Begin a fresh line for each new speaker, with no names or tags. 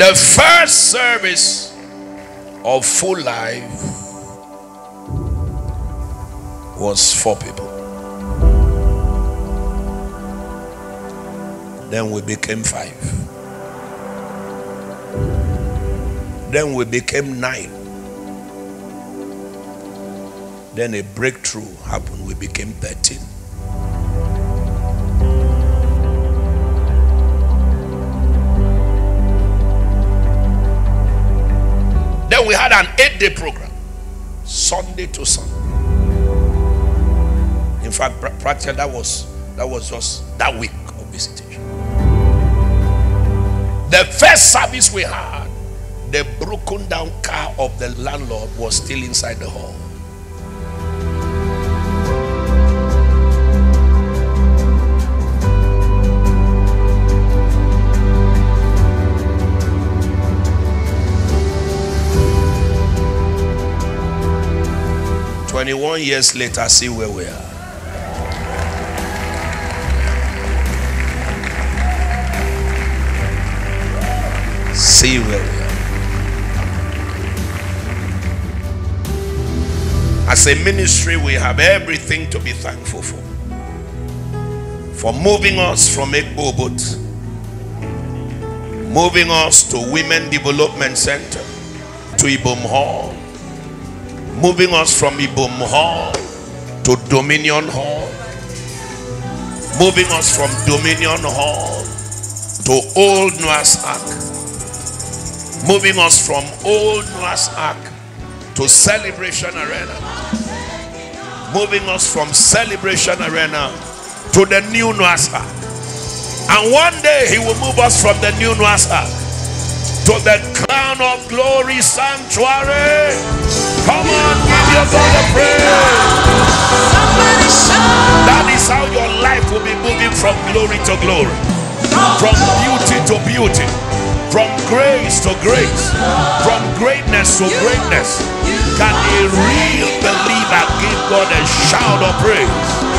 The first service of full life was four people. Then we became five. Then we became nine. Then a breakthrough happened. We became 13. Then we had an eight day program, Sunday to Sunday. In fact, practically that was that was just that week of visitation. The first service we had, the broken down car of the landlord was still inside the hall. 21 years later, see where we are. See where As a ministry, we have everything to be thankful for. For moving us from Ekbobot, moving us to Women Development Center, to Ibom Hall, moving us from Ibom Hall to Dominion Hall, moving us from Dominion Hall to Old Noah's Ark, moving us from Old Noah's Ark to Celebration Arena, moving us from Celebration Arena to the new Noah's And one day he will move us from the new Noah's to the crown of glory sanctuary. Come on, give your God a praise. That is how your life will be moving from glory to glory, from beauty, from grace to grace, from greatness to greatness. Can a real believer give God a shout of praise?